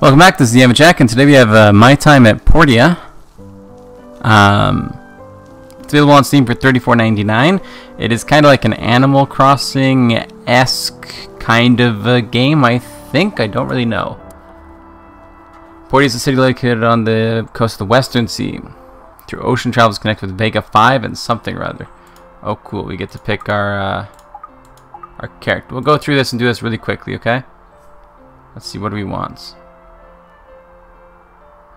Welcome back, this is Yamajac, and today we have uh, My Time at Portia. Um, it's available on Steam for $34.99. It is kind of like an Animal Crossing-esque kind of a game, I think. I don't really know. Portia is a city located on the coast of the Western Sea. Through ocean travels connect with Vega 5 and something or other. Oh, cool. We get to pick our, uh, our character. We'll go through this and do this really quickly, okay? Let's see, what do we want?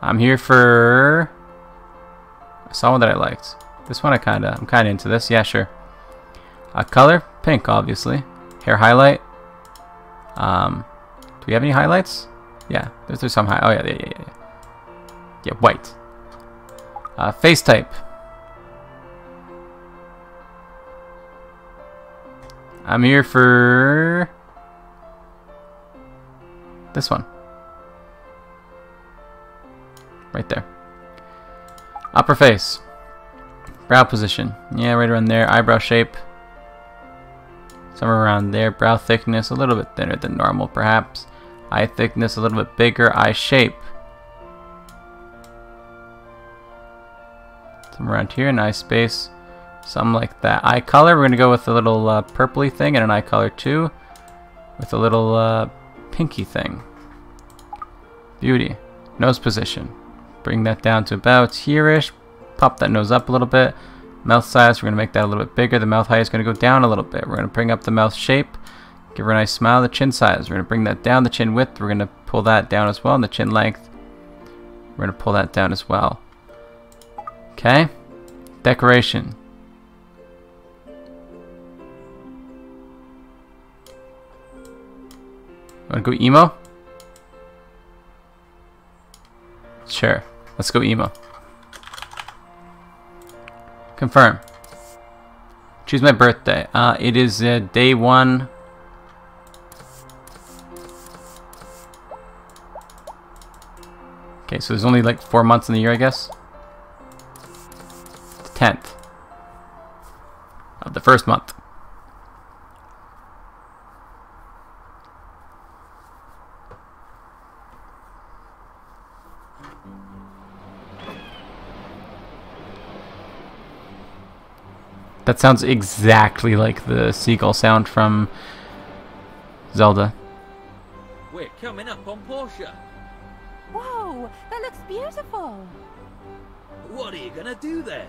I'm here for... I saw one that I liked. This one I kinda, I'm kinda into this. Yeah, sure. Uh, color? Pink, obviously. Hair highlight? Um, do we have any highlights? Yeah, there's, there's some high. Oh, yeah, yeah, yeah, yeah. Yeah, white. Uh, face type. I'm here for... This one. Right there. Upper face. Brow position. Yeah, right around there. Eyebrow shape. Somewhere around there. Brow thickness, a little bit thinner than normal, perhaps. Eye thickness, a little bit bigger. Eye shape. Somewhere around here. An eye space. Something like that. Eye color, we're going to go with a little uh, purpley thing and an eye color too. With a little uh, pinky thing. Beauty. Nose position. Bring that down to about here-ish. Pop that nose up a little bit. Mouth size, we're going to make that a little bit bigger. The mouth height is going to go down a little bit. We're going to bring up the mouth shape. Give her a nice smile. The chin size, we're going to bring that down. The chin width, we're going to pull that down as well. And the chin length, we're going to pull that down as well. Okay. Decoration. Want to go emo? Sure. Let's go emo. Confirm. Choose my birthday. Uh, it is uh, day one. Okay, so there's only like four months in the year, I guess. The 10th of the first month. That sounds exactly like the seagull sound from Zelda. We're coming up on Portia. Whoa, that looks beautiful. What are you gonna do there?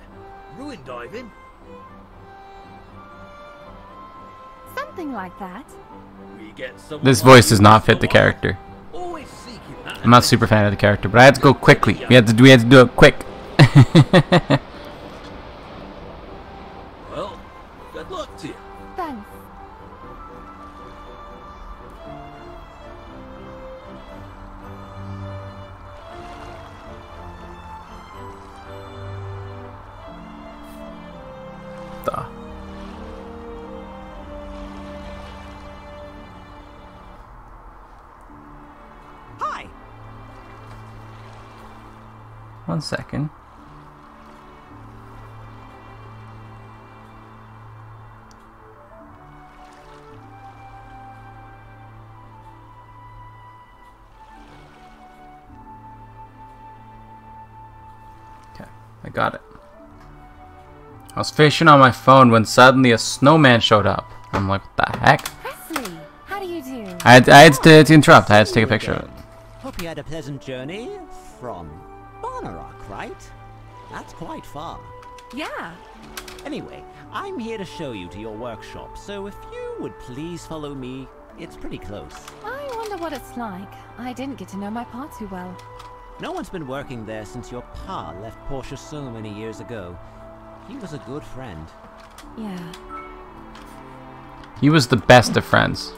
Ruin diving? Something like that. We get someone This voice does not fit the character. Always seeking that I'm not super fan of the character, but I had to go quickly. We had to do, we had to do it quick. One second. Okay, I got it. I was fishing on my phone when suddenly a snowman showed up. I'm like, what the heck? Presley, how do you do? I had, I had to, to interrupt. I had to take a picture of it. Hope you had a pleasant journey from Bonnerock, right? That's quite far. Yeah. Anyway, I'm here to show you to your workshop, so if you would please follow me, it's pretty close. I wonder what it's like. I didn't get to know my pa too well. No one's been working there since your pa left Portia so many years ago. He was a good friend. Yeah. He was the best of friends.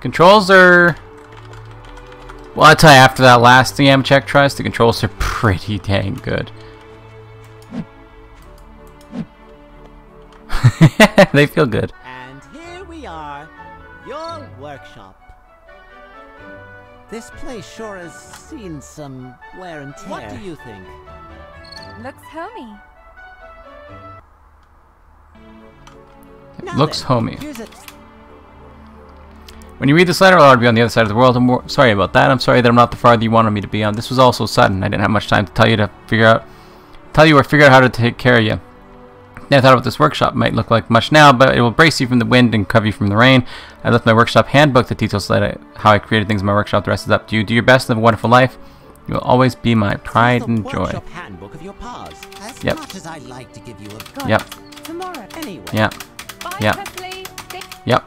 Controls are... Well, I'll tell you, after that last DM check tries, the controls are pretty dang good. they feel good. And here we are, your workshop. This place sure has seen some wear and tear. What do you think? Looks homey. Now Looks then, homey. Here's a When you read this letter, I'll be on the other side of the world. I'm sorry about that. I'm sorry that I'm not the farther you wanted me to be on. This was all so sudden. I didn't have much time to tell you to figure out, tell you or figure out how to take care of you. I thought about this workshop. Might look like much now, but it will brace you from the wind and cover you from the rain. I left my workshop handbook that details that I, how I created things in my workshop. The rest is up to you. Do your best, live a wonderful life. You will always be my pride and joy. workshop handbook of your pars. As Yep. much as I'd like to give you a Yep. Tomorrow. anyway. Yeah. Bye, Yeah. Presley. Yep.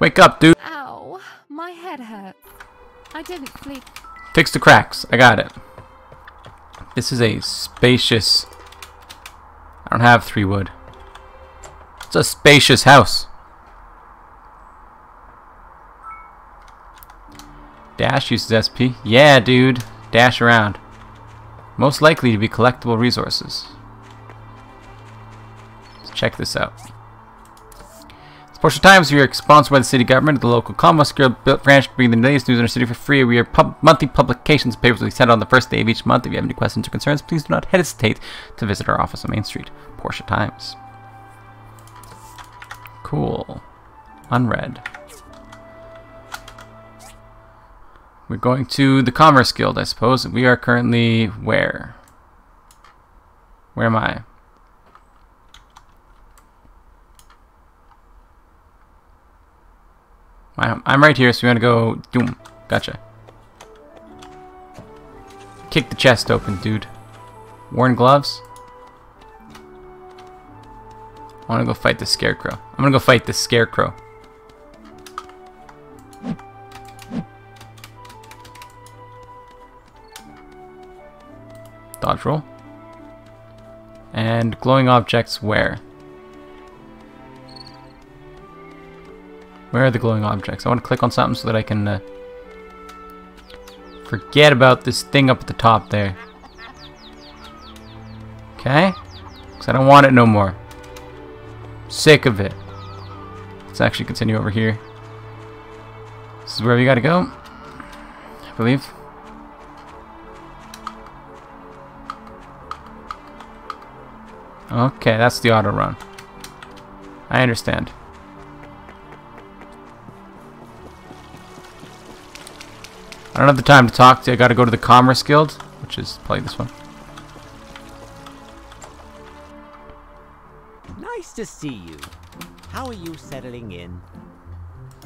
Wake up, dude. Ow, my head hurts. I didn't sleep. Fix the cracks. I got it. This is a spacious... I don't have three wood. It's a spacious house. Dash uses SP. Yeah, dude. Dash around. Most likely to be collectible resources. Let's check this out. Portia Times. We are sponsored by the city government. The local Commerce Guild built branch to bring the latest news in our city for free. We are pub monthly publications papers we send on the first day of each month. If you have any questions or concerns, please do not hesitate to visit our office on Main Street. Portia Times. Cool. Unread. We're going to the Commerce Guild, I suppose. We are currently where? Where am I? I'm right here, so we want to go. Doom. Gotcha. Kick the chest open, dude. Worn gloves. I want to go fight the scarecrow. I'm gonna go fight the scarecrow. Dodge roll. And glowing objects where? Where are the glowing objects? I want to click on something so that I can uh, forget about this thing up at the top there. Okay? Because I don't want it no more. Sick of it. Let's actually continue over here. This is where we gotta go. I believe. Okay, that's the auto run. I understand. I don't have the time to talk to you. I gotta go to the Commerce Guild, which is probably this one. Nice to see you. How are you settling in?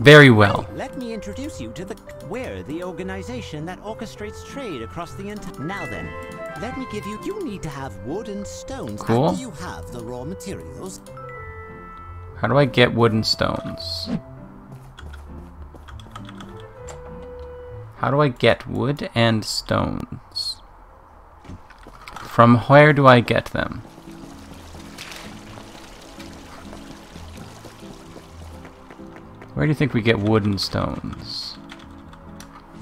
Very well. Let me introduce you to the we're the organization that orchestrates trade across the entire. Now then, let me give you. You need to have wood and stones. Cool. After you have the raw materials, How do I get wood and stones? How do I get wood and stones? From where do I get them? Where do you think we get wood and stones?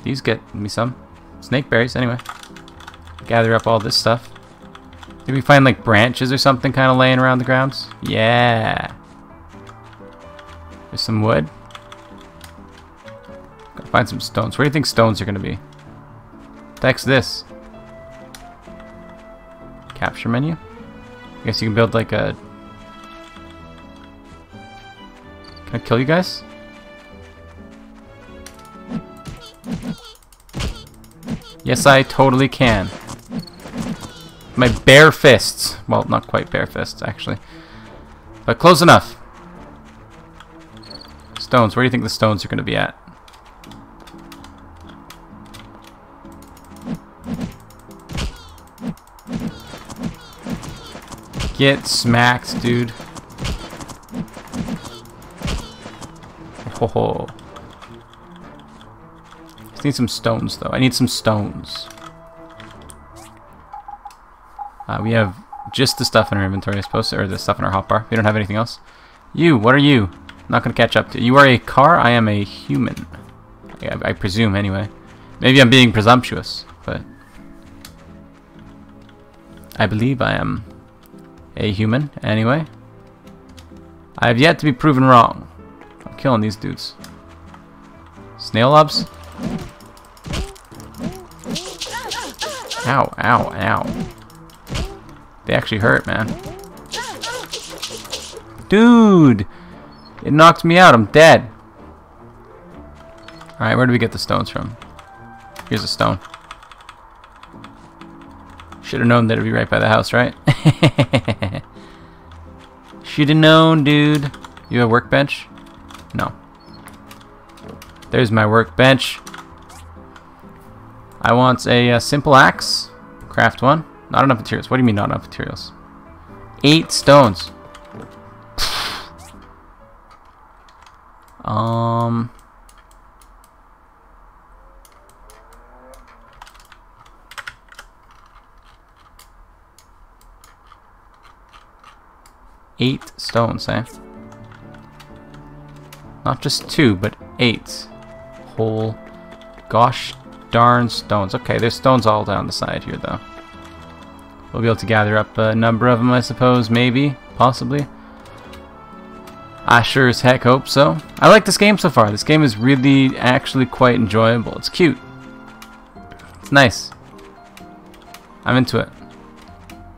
These get me some. Snake berries, anyway. Gather up all this stuff. Did we find like branches or something kind of laying around the grounds? Yeah. There's some wood. Find some stones. Where do you think stones are gonna be? Text this. Capture menu? I guess you can build like a... Can I kill you guys? Yes, I totally can. My bare fists. Well, not quite bare fists, actually. But close enough. Stones. Where do you think the stones are going to be at? Get smacked, dude. Ho ho. Just need some stones, though. I need some stones. Uh, we have just the stuff in our inventory, I suppose, or the stuff in our hotbar. We don't have anything else. You, what are you? Not gonna catch up to. You You are a car. I am a human. I, I presume, anyway. Maybe I'm being presumptuous, but I believe I am a human. Anyway, I have yet to be proven wrong. I'm killing these dudes. Snail lobs? Ow, ow, ow. They actually hurt, man. Dude! It knocked me out. I'm dead. Alright, where do we get the stones from? Here's a stone. Should have known that it'd be right by the house, right? Should have known, dude. You have a workbench? No. There's my workbench. I want a, uh, simple axe. Craft one. Not enough materials. What do you mean not enough materials? Eight stones. um... Eight stones, eh? Not just two, but eight. Whole gosh darn stones. Okay, there's stones all down the side here, though. We'll be able to gather up a number of them, I suppose. Maybe. Possibly. I sure as heck hope so. I like this game so far. This game is really actually quite enjoyable. It's cute. It's nice. I'm into it.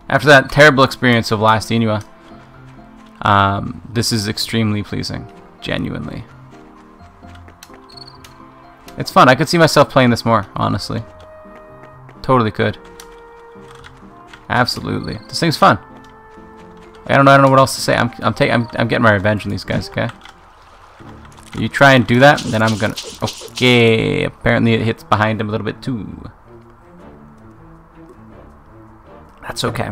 After that terrible experience of Last Inua, um, this is extremely pleasing. Genuinely. It's fun. I could see myself playing this more, honestly. Totally could. Absolutely. This thing's fun. I don't know. I don't know what else to say. I'm I'm taking I'm I'm getting my revenge on these guys. Okay. You try and do that, then I'm gonna. Okay. Apparently it hits behind him a little bit too. That's okay.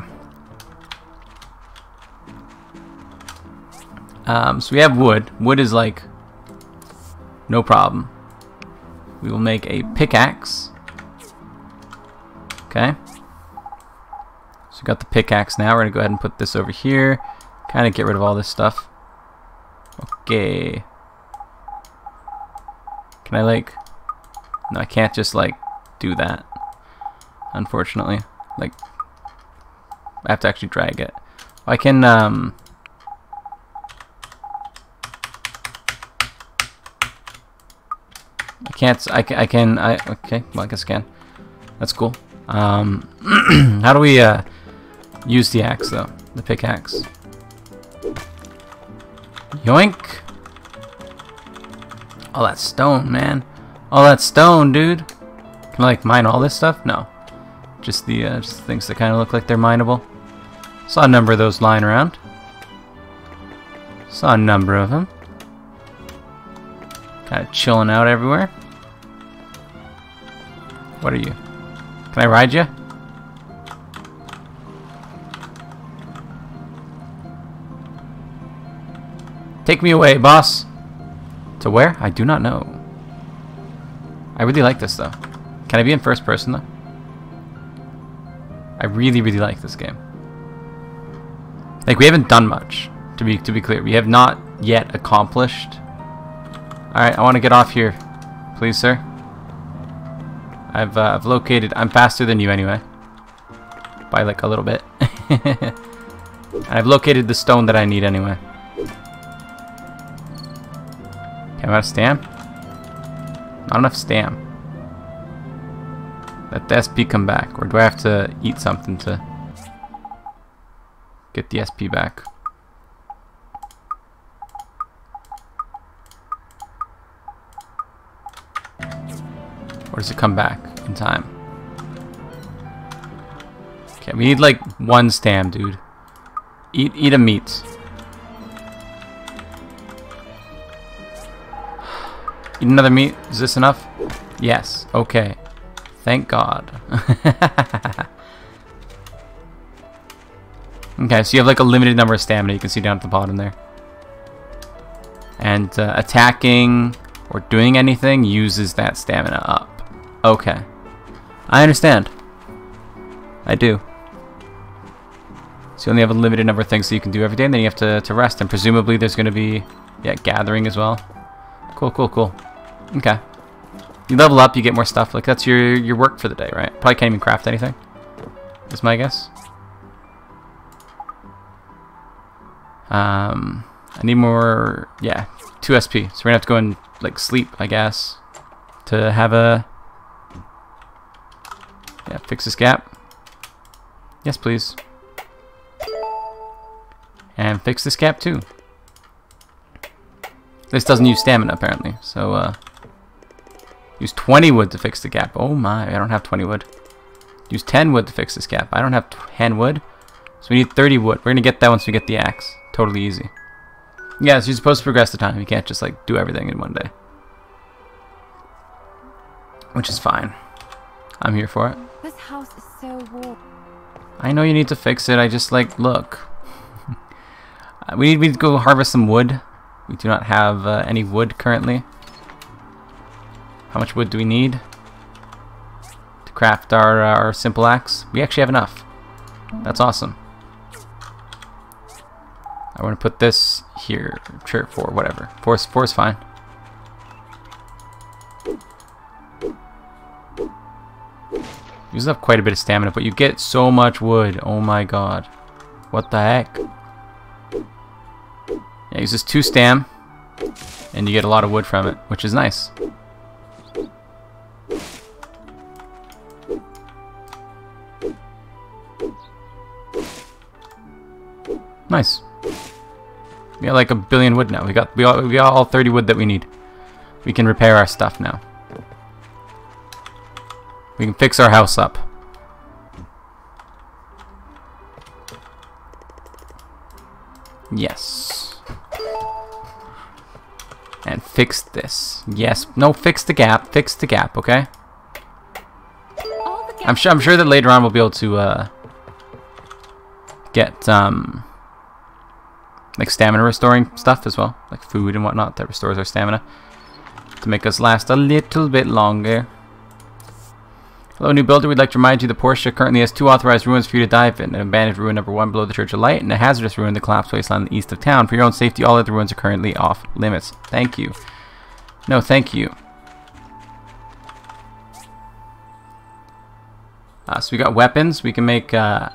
Um, so we have wood. Wood is like no problem. We will make a pickaxe. Okay. So we got the pickaxe now. We're going to go ahead and put this over here. Kind of get rid of all this stuff. Okay. Can I like... No, I can't just like do that. Unfortunately. Like... I have to actually drag it. I can... um can't, I I can, I, okay, well I guess I can. That's cool. Um, how do we, uh, use the axe though? The pickaxe. Yoink! All that stone, man. All that stone, dude. Can I, like, mine all this stuff? No. Just the, uh, just things that kind of look like they're mineable. Saw a number of those lying around. Saw a number of them. Kind of chilling out everywhere. What are you? Can I ride you? Take me away, boss. To where? I do not know. I really like this, though. Can I be in first person, though? I really, really like this game. Like, we haven't done much, to be to be clear. We have not yet accomplished Alright, I want to get off here. Please, sir. I've, uh, I've located... I'm faster than you anyway. By like a little bit. I've located the stone that I need anyway. Okay, I'm out of stam. Not enough stam. Let the SP come back. Or do I have to eat something to get the SP back? Or does it come back in time? Okay, we need like one stam, dude. Eat eat a meat. Eat another meat. Is this enough? Yes. Okay. Thank God. okay, so you have like a limited number of stamina. You can see down at the bottom there. And uh, attacking or doing anything uses that stamina up. Okay. I understand. I do. So you only have a limited number of things that you can do every day, and then you have to, to rest. And presumably there's going to be, yeah, gathering as well. Cool, cool, cool. Okay. You level up, you get more stuff. Like, that's your, your work for the day, right? Probably can't even craft anything. Is my guess. Um, I need more, yeah, 2 SP. So we're going to have to go and, like, sleep, I guess. to have a fix this gap. Yes, please. And fix this gap too. This doesn't use stamina apparently, so uh, use 20 wood to fix the gap. Oh my, I don't have 20 wood. Use 10 wood to fix this gap. I don't have 10 wood, so we need 30 wood. We're gonna get that once we get the axe. Totally easy. Yeah, so you're supposed to progress the time. You can't just like do everything in one day. Which is fine. I'm here for it. House is so warm. I know you need to fix it. I just like look. We need, we need to go harvest some wood. We do not have uh, any wood currently. How much wood do we need to craft our uh, our simple axe? We actually have enough. That's awesome. I want to put this here. Sure, four, whatever. Four, four is fine. Uses up quite a bit of stamina, but you get so much wood. Oh my god. What the heck? Yeah, uses two stam, and you get a lot of wood from it, which is nice. Nice. We got like a billion wood now. We got we got, we got all 30 wood that we need. We can repair our stuff now. We can fix our house up. Yes. And fix this. Yes. No, fix the gap. Fix the gap, okay? I'm sure I'm sure that later on we'll be able to uh get um like stamina restoring stuff as well. Like food and whatnot that restores our stamina. To make us last a little bit longer. Hello, new builder. We'd like to remind you the Portia currently has two authorized ruins for you to dive in. An abandoned ruin number one below the Church of Light, and a hazardous ruin, the collapsed wasteland east of town. For your own safety, all other ruins are currently off limits. Thank you. No, thank you. Uh, so we got weapons. We can make. Uh,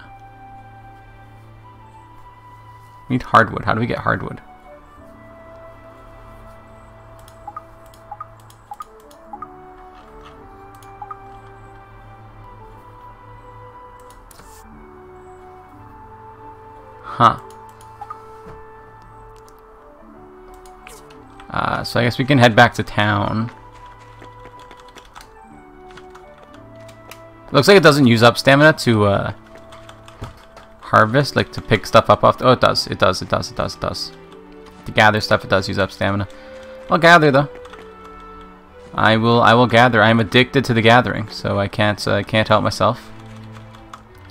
we need hardwood. How do we get hardwood? Huh. Uh, so I guess we can head back to town. Looks like it doesn't use up stamina to uh, harvest, like to pick stuff up off. oh, it does. It does. It does. It does. It does. To gather stuff, it does use up stamina. I'll gather though. I will. I will gather. I'm addicted to the gathering, so I can't. uh, I can't help myself.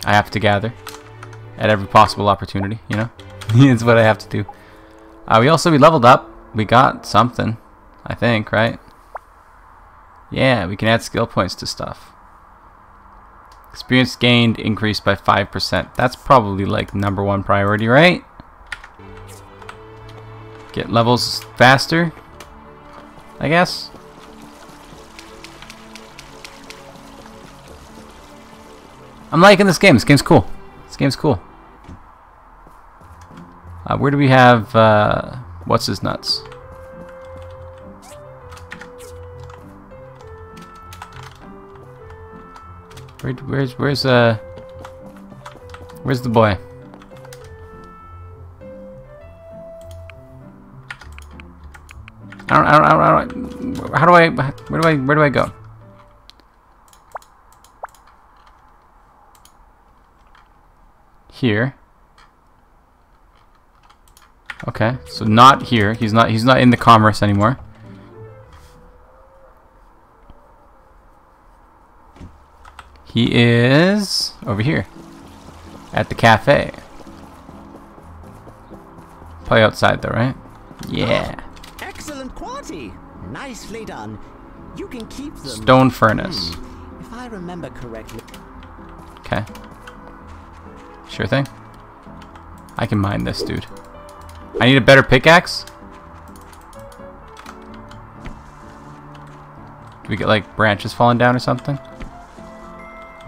I have to gather at every possible opportunity. You know, it's what I have to do. Uh, we also we leveled up. We got something, I think, right? Yeah, we can add skill points to stuff. Experience gained increased by 5%. That's probably like number one priority, right? Get levels faster, I guess. I'm liking this game. This game's cool. This game's cool. Uh, where do we have, uh, what's his nuts? Where, where's where's uh where's the boy? I don't, I don't, I don't, I don't, how do I, where do I, where do I go? Here. Okay, so not here. He's not, he's not in the commerce anymore. He is over here at the cafe. Play outside though, right? Yeah. Oh, excellent quality. Nicely done. You can keep them. Stone furnace. Hmm, if I remember correctly. Okay. Sure thing. I can mine this, dude. I need a better pickaxe? Do we get, like, branches falling down or something?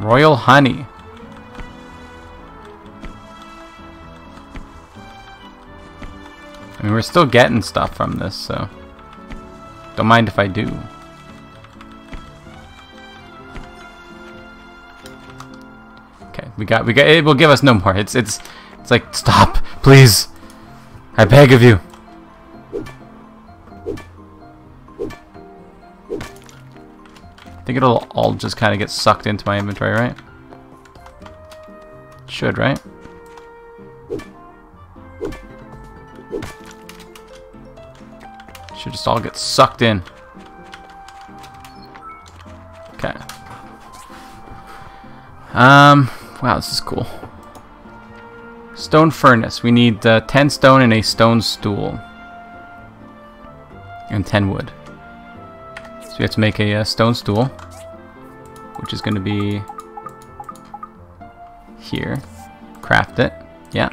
Royal honey. I mean, we're still getting stuff from this, so... Don't mind if I do. Okay, we got, we got, it will give us no more. It's, it's, it's like, stop, please. I beg of you. I think it'll all just kind of get sucked into my inventory, right? Should, right? Should just all get sucked in. Okay. Um, wow, this is cool. Stone furnace. We need uh, 10 stone and a stone stool. And 10 wood. So we have to make a uh, stone stool. Which is going to be here. Craft it. Yeah.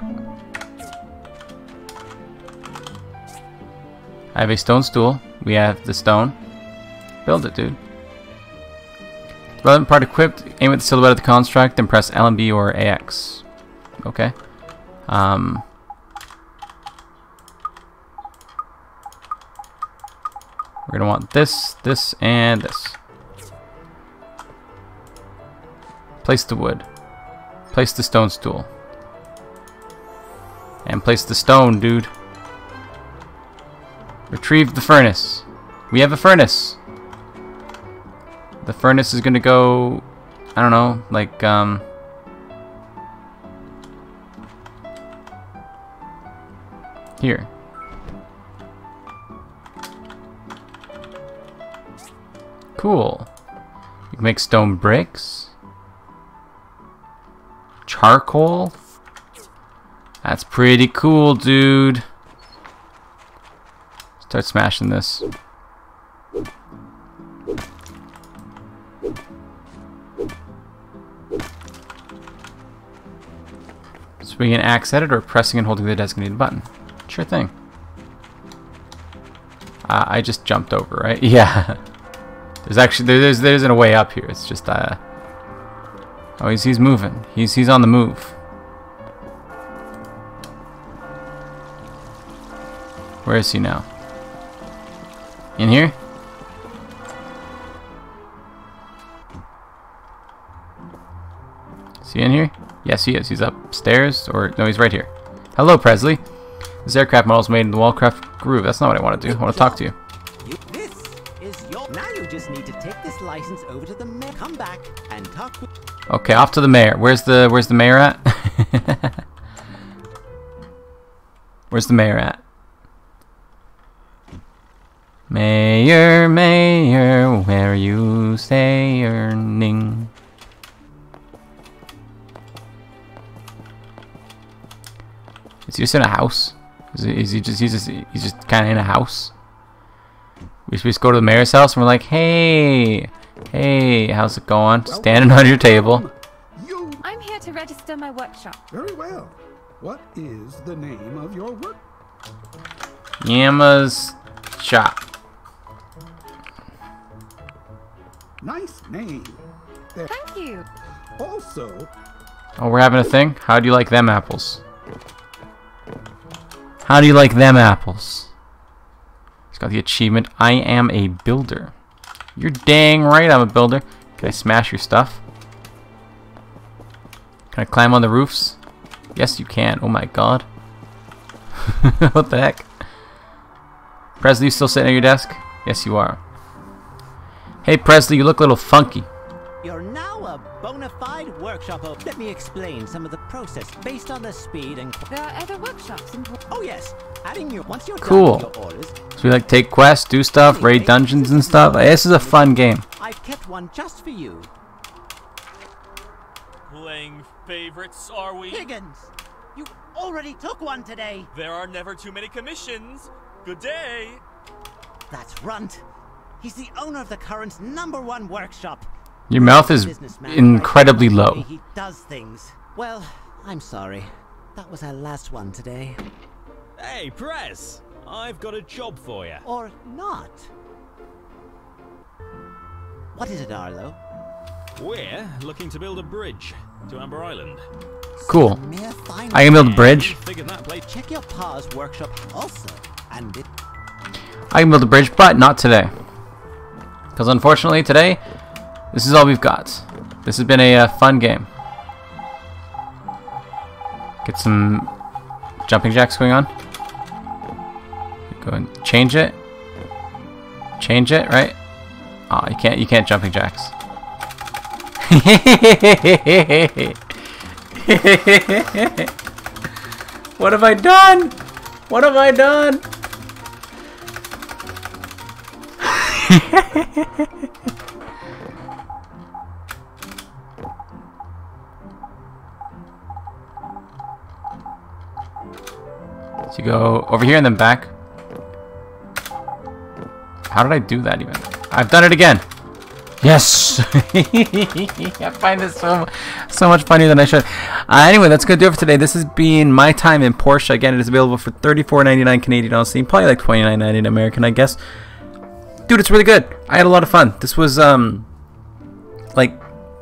I have a stone stool. We have the stone. Build it, dude. Relevant part equipped. Aim at the silhouette of the construct, then press L and B or AX. Okay. Um, we're gonna want this, this, and this. Place the wood. Place the stone stool. And place the stone, dude. Retrieve the furnace. We have a furnace. The furnace is gonna go, I don't know, like, um... Here. Cool. You can make stone bricks. Charcoal. That's pretty cool, dude. Start smashing this. Swinging an axe at it or pressing and holding the designated button. Sure thing. Uh, I just jumped over, right? Yeah. there's actually there, there's there's a way up here. It's just uh. Oh, he's he's moving. He's he's on the move. Where is he now? In here? Is he in here? Yes, he is. He's upstairs, or no, he's right here. Hello, Presley. This aircraft model is made in the Wallcraft Groove. That's not what I want to do. I want to talk to you. You, this is your. Now you just need to take this license over to the mayor. Come back and talk. Okay, off to the mayor. Where's the Where's the mayor at? where's the mayor at? Mayor, mayor, where you staying? Is he just in a house? Is he, is he just he's just he's just kind of in a house? We just go to the mayor's house and we're like, hey, hey, how's it going? Standing on your table. You I'm here to register my workshop. very well. What is the name of your work? Yama's shop. Nice name. There. Thank you. Also, Oh, we're having a thing. How do you like them apples? How do you like them apples? He's got the achievement. I am a builder. You're dang right I'm a builder. Can I smash your stuff? Can I climb on the roofs? Yes, you can. Oh my god. what the heck? Presley, you still sitting at your desk? Yes, you are. Hey, Presley, you look a little funky. You're bona fide workshop. owner. Let me explain some of the process based on the speed and. There are other workshops in. Oh yes, adding your once you're Cool. done with your orders, So we like take quests, do stuff, raid dungeons and stuff. This is a fun game. I've kept one just for you, Playing favorites, are we? Higgins. You already took one today. There are never too many commissions. Good day. That's Runt. He's the owner of the current's number one workshop. Your mouth is incredibly right? The way low. He does things. Well, I'm sorry. That was our last one today. Hey, Press! I've got a job for you. Or not. What is it, Arlo? We're looking to build a bridge to Amber Island. Cool. I can build a bridge. Figured that place. Check your pa's workshop also. And it I can build a bridge, but not today. Because unfortunately today, this is all we've got. This has been a uh, fun game. Get some jumping jacks going on. Go and change it. Change it, right? Oh, you can't you can't jumping jacks. what have I done? What have I done? go over here and then back. How did I do that even? I've done it again. Yes! I find this so so much funnier than I should. Uh, anyway, that's gonna do it for today. This has been my time in Portia. Again, it is available for $34.99 Canadian dollars, See, probably like $29.99 American, I guess. Dude, it's really good. I had a lot of fun. This was um like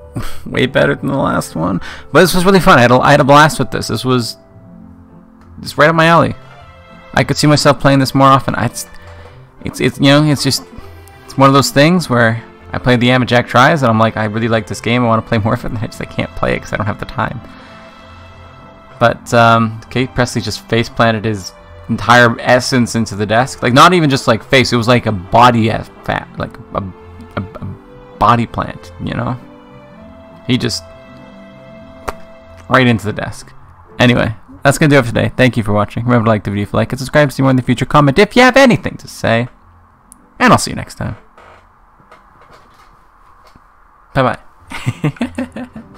way better than the last one, but this was really fun. I had a, I had a blast with this. This was it's right up my alley. I could see myself playing this more often. I, it's, it's it's you know it's just it's one of those things where I played Yamajac Tries, and I'm like, I really like this game. I want to play more of it, and I just I can't play it because I don't have the time. But um, Kate Presley just face planted his entire essence into the desk. Like not even just like face; it was like a body fat, like a, a, a body plant. You know, he just right into the desk. Anyway, that's gonna do it for today. Thank you for watching. Remember to like the video if you like it, subscribe to see more in the future, comment if you have anything to say, and I'll see you next time. Bye bye.